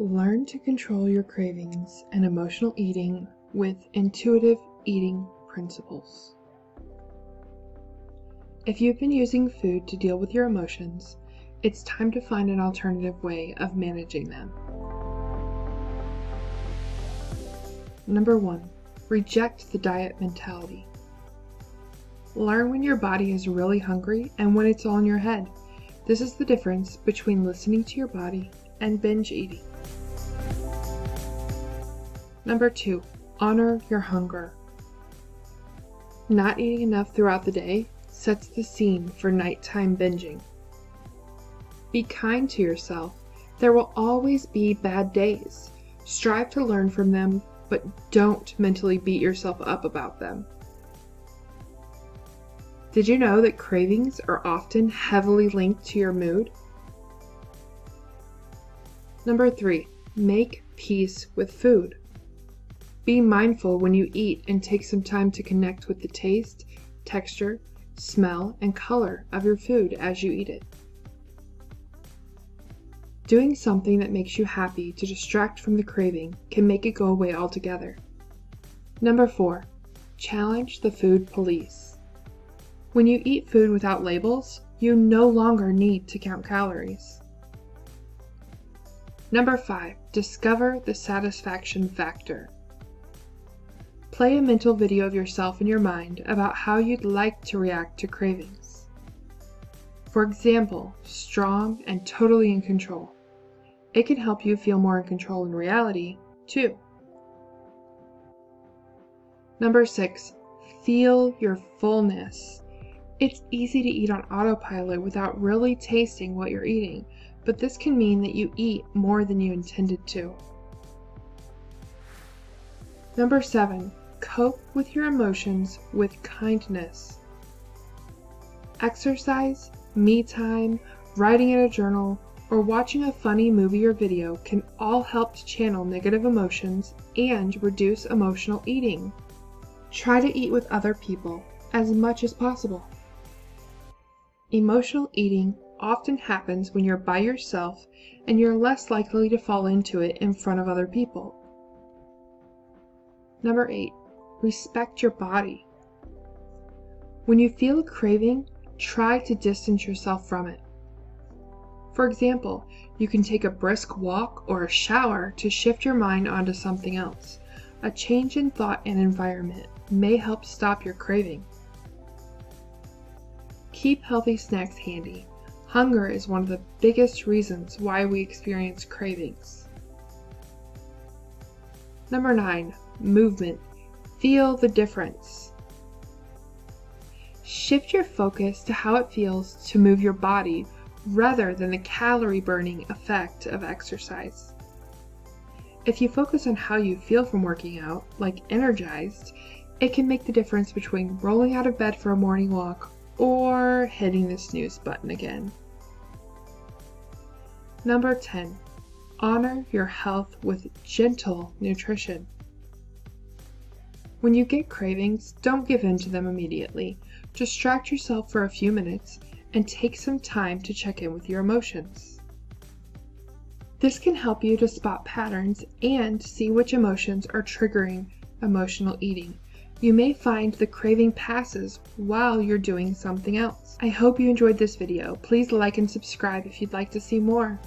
Learn to control your cravings and emotional eating with intuitive eating principles. If you've been using food to deal with your emotions, it's time to find an alternative way of managing them. Number one, reject the diet mentality. Learn when your body is really hungry and when it's all in your head. This is the difference between listening to your body and binge eating. Number two, honor your hunger. Not eating enough throughout the day sets the scene for nighttime binging. Be kind to yourself. There will always be bad days. Strive to learn from them, but don't mentally beat yourself up about them. Did you know that cravings are often heavily linked to your mood? Number three, make peace with food. Be mindful when you eat and take some time to connect with the taste, texture, smell, and color of your food as you eat it. Doing something that makes you happy to distract from the craving can make it go away altogether. Number four, challenge the food police. When you eat food without labels, you no longer need to count calories. Number 5. Discover the satisfaction factor. Play a mental video of yourself in your mind about how you'd like to react to cravings. For example, strong and totally in control. It can help you feel more in control in reality, too. Number 6. Feel your fullness. It's easy to eat on autopilot without really tasting what you're eating, but this can mean that you eat more than you intended to. Number 7. Cope with your emotions with kindness. Exercise, me time, writing in a journal, or watching a funny movie or video can all help to channel negative emotions and reduce emotional eating. Try to eat with other people as much as possible. Emotional eating often happens when you're by yourself and you're less likely to fall into it in front of other people. Number 8. Respect your body. When you feel a craving, try to distance yourself from it. For example, you can take a brisk walk or a shower to shift your mind onto something else. A change in thought and environment may help stop your craving. Keep healthy snacks handy. Hunger is one of the biggest reasons why we experience cravings. Number 9. Movement. Feel the difference. Shift your focus to how it feels to move your body rather than the calorie burning effect of exercise. If you focus on how you feel from working out, like energized, it can make the difference between rolling out of bed for a morning walk or hitting the snooze button again. Number 10. Honor your health with gentle nutrition. When you get cravings, don't give in to them immediately. Distract yourself for a few minutes and take some time to check in with your emotions. This can help you to spot patterns and see which emotions are triggering emotional eating you may find the craving passes while you're doing something else. I hope you enjoyed this video. Please like and subscribe if you'd like to see more.